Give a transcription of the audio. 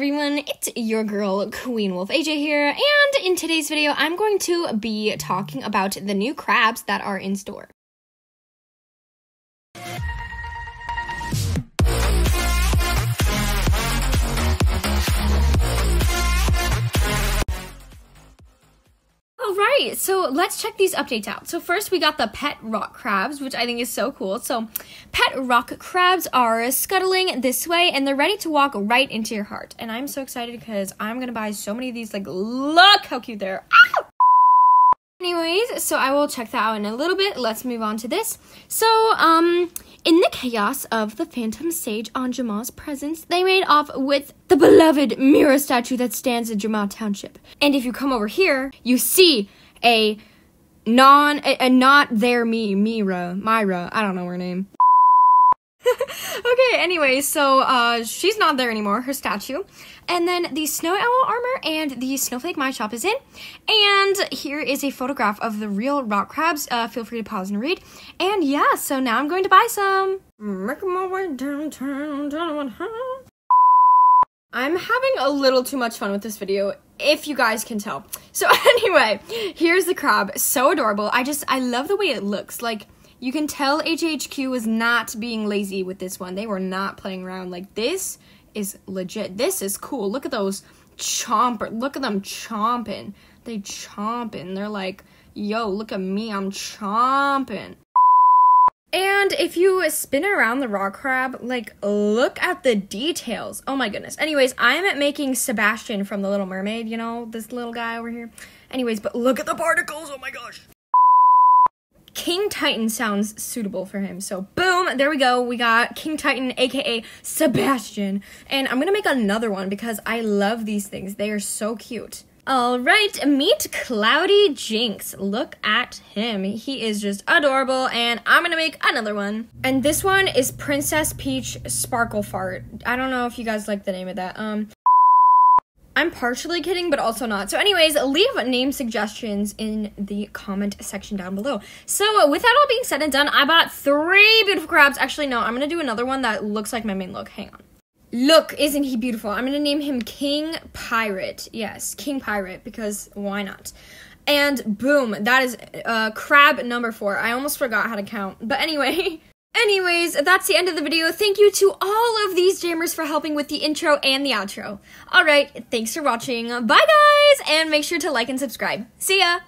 everyone, it's your girl Queen Wolf AJ here, and in today's video, I'm going to be talking about the new crabs that are in store. Alright, so let's check these updates out. So first we got the pet rock crabs, which I think is so cool. So pet rock crabs are scuttling this way and they're ready to walk right into your heart. And I'm so excited because I'm gonna buy so many of these. Like, look how cute they're. Anyways, so I will check that out in a little bit. Let's move on to this. So, um, in the chaos of the Phantom Sage Anjama's presence, they made off with the beloved Mira statue that stands in Jamaa Township. And if you come over here, you see a non, a, a not there me, Mira, Myra, I don't know her name. okay, anyway, so uh, she's not there anymore, her statue. And then the Snow Owl armor and the Snowflake My Shop is in. And here is a photograph of the real rock crabs. Uh, feel free to pause and read. And yeah, so now I'm going to buy some. My way downtown, I'm having a little too much fun with this video, if you guys can tell. So anyway, here's the crab. So adorable. I just, I love the way it looks. Like, you can tell HHQ was not being lazy with this one. They were not playing around. Like, this is legit. This is cool. Look at those chomper. Look at them chomping. They chomping. They're like, yo, look at me. I'm chomping. And if you spin around the rock crab, like, look at the details. Oh my goodness. Anyways, I'm at making Sebastian from The Little Mermaid, you know, this little guy over here. Anyways, but look at the particles. Oh my gosh. King Titan sounds suitable for him. So boom, there we go. We got King Titan, aka Sebastian. And I'm gonna make another one because I love these things. They are so cute. All right, meet Cloudy Jinx. Look at him. He is just adorable, and I'm gonna make another one. And this one is Princess Peach Sparkle Fart. I don't know if you guys like the name of that. Um, I'm partially kidding, but also not. So, anyways, leave name suggestions in the comment section down below. So, with that all being said and done, I bought three beautiful crabs. Actually, no, I'm gonna do another one that looks like my main look. Hang on. Look, isn't he beautiful? I'm gonna name him King Pirate. Yes, King Pirate, because why not? And boom, that is uh, crab number four. I almost forgot how to count. But anyway. Anyways, that's the end of the video. Thank you to all of these jammers for helping with the intro and the outro. Alright, thanks for watching. Bye guys! And make sure to like and subscribe. See ya!